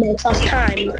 makes us time.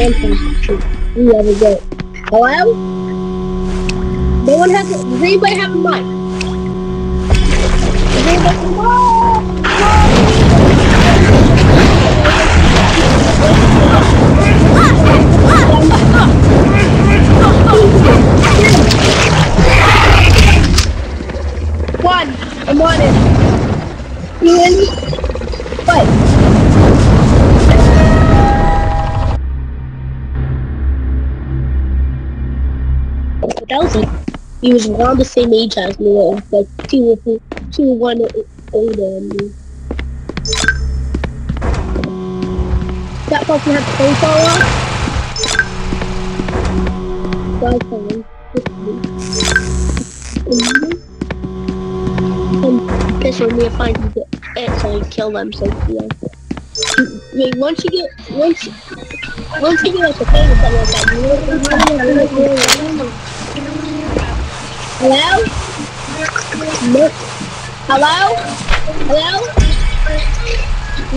one we ever get. Hello? No one has. Does anybody have a mic? Does anybody have a mic? One, I'm on it. You? 2000, he was around the same age as me, like two or two or one older than me. That person had phone power. Five times. And guess when we find the ants, I kill them. So yeah. Wait, once you get once once you get like a famous someone like that, you know, Hello? Hello? Hello?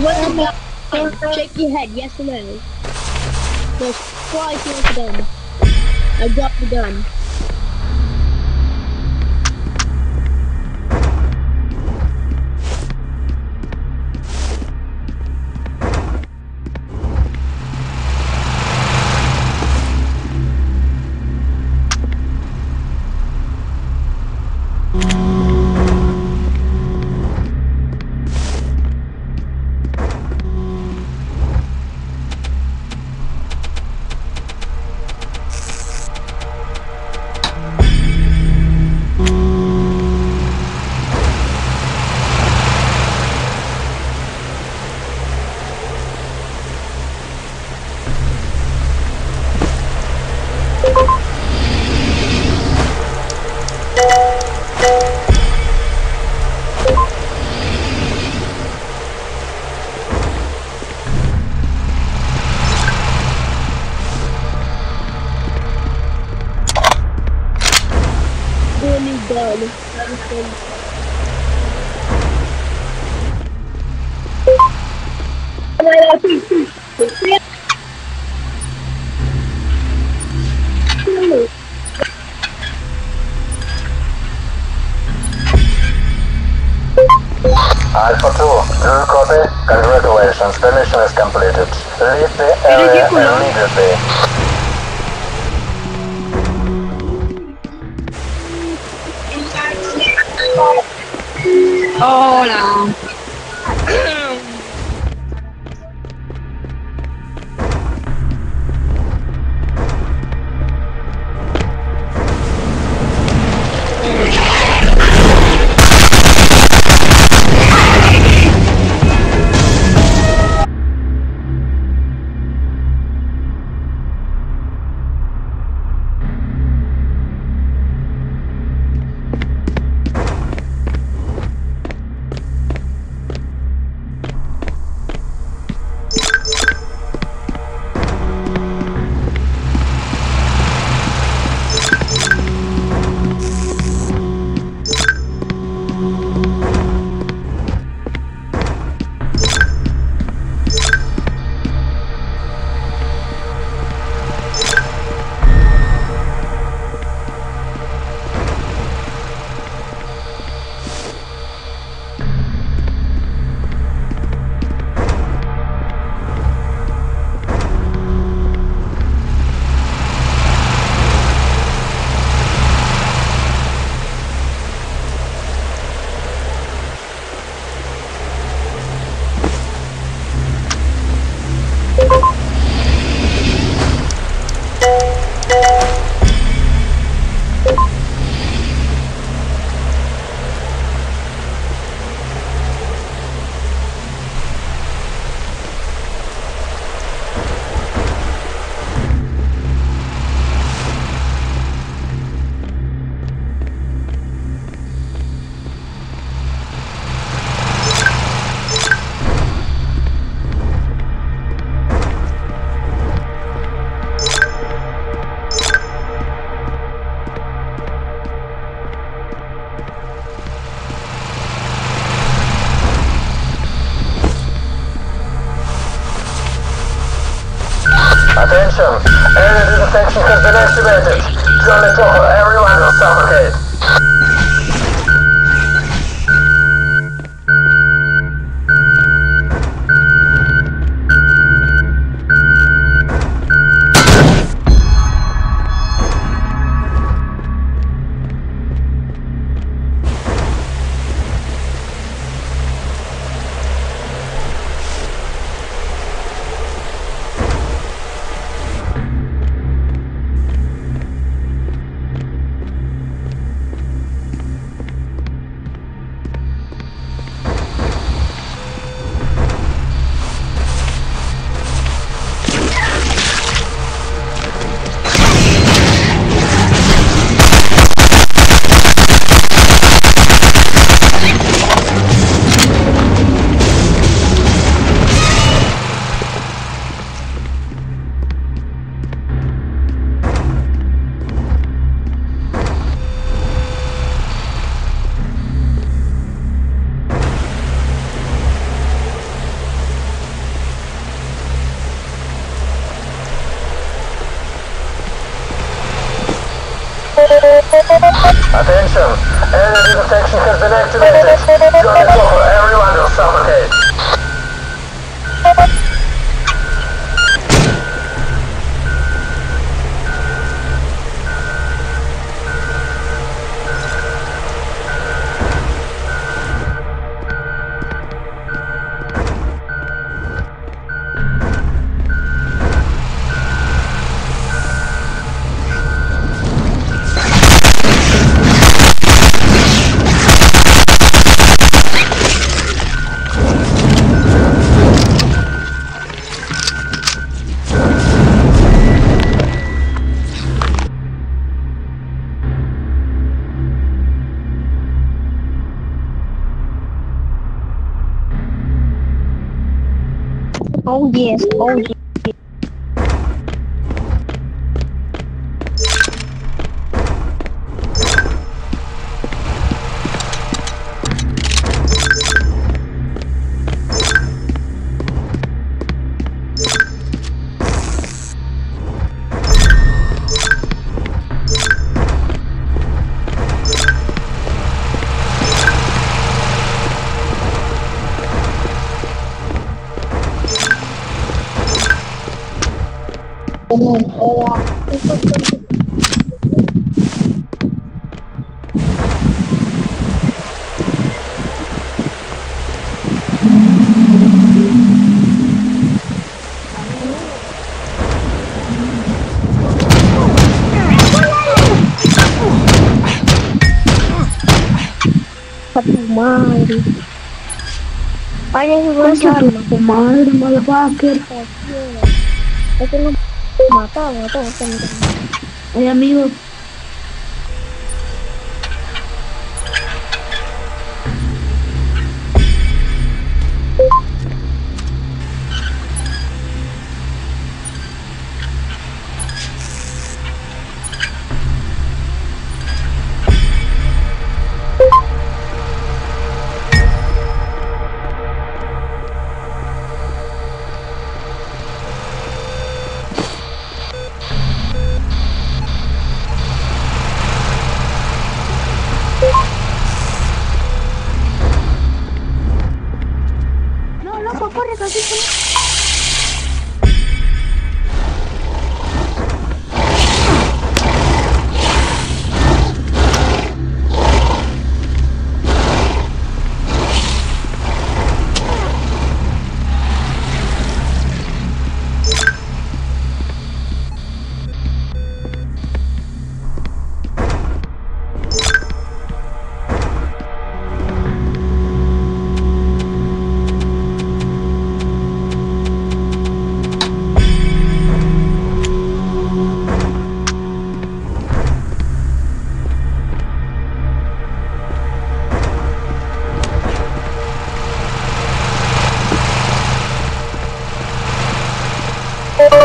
What about shake your head, yes or no? There's twice you want the gun. I dropped the gun. Do a new gun. Everything. Alpha 2, do copy? Congratulations, the mission is completed. Leave the area immediately. Hola. Energy detection has been Attention! Energy detection has been activated. Charlie Toho, everyone will suffocate. Yes, madre. Vaya, su madre, motherfucker. Yo tengo matado a todos. Oye, amigo. Oh!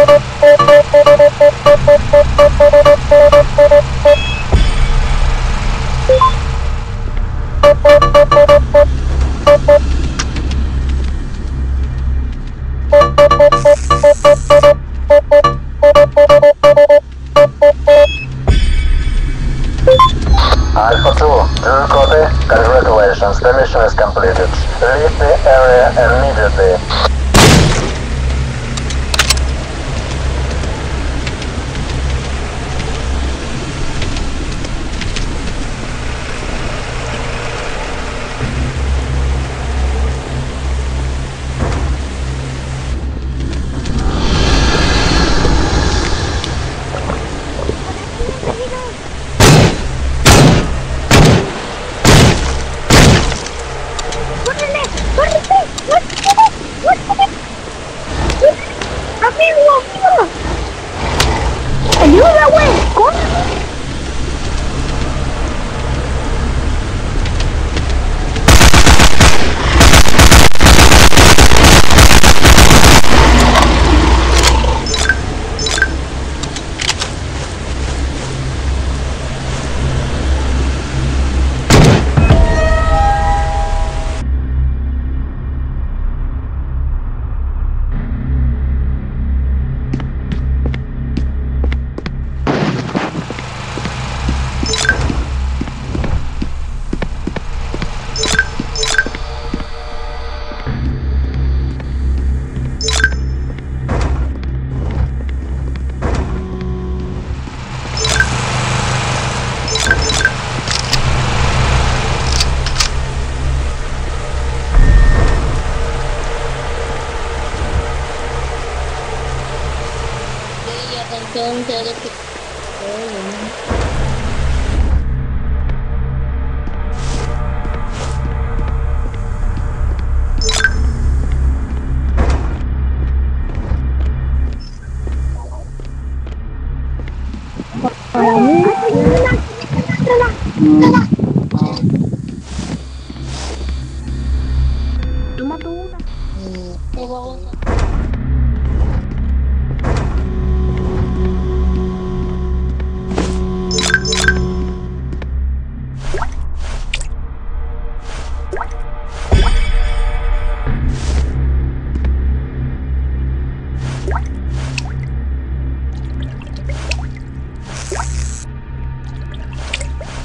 嗯妈妈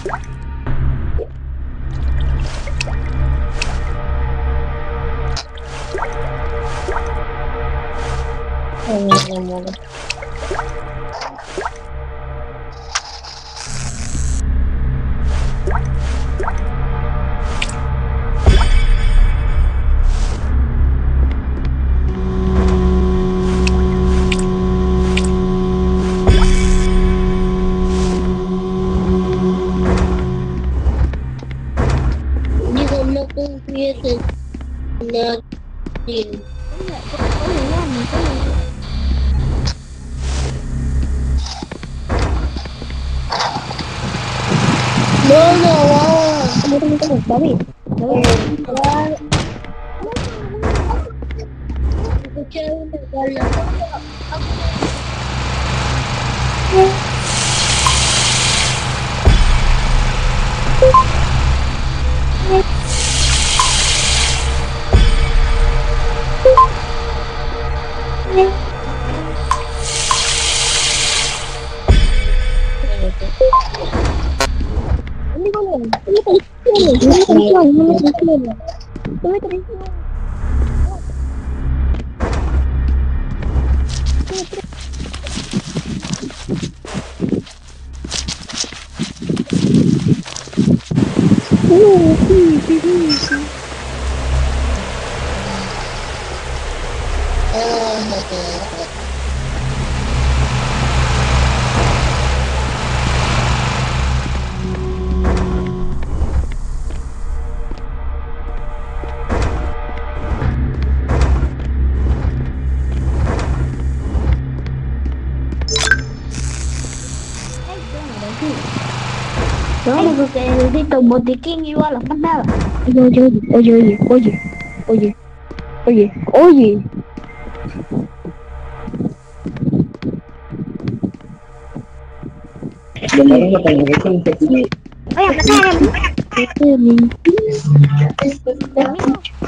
Oh, no, no, no. Biasa. No, no, no. Tunggu, tunggu, tunggu. Bawi. Bawi. Aku cari negara. Aku Oh, please, please. Un botiquín y balas, más nada. Oye, oye, oye, oye, oye, oye, oye, oye.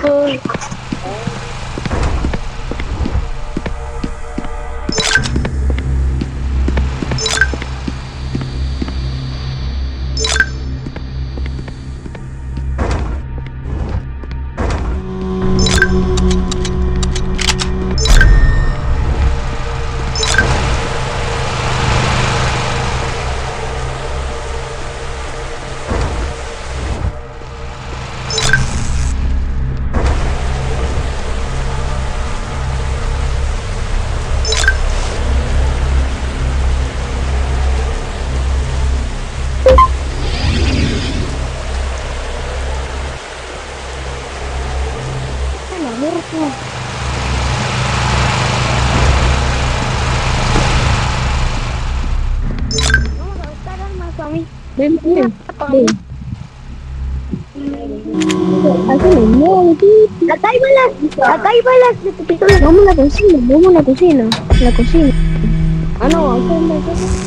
Voy Vamos a la cocina, vamos a la cocina, la cocina. Ah, no, acá en la cocina.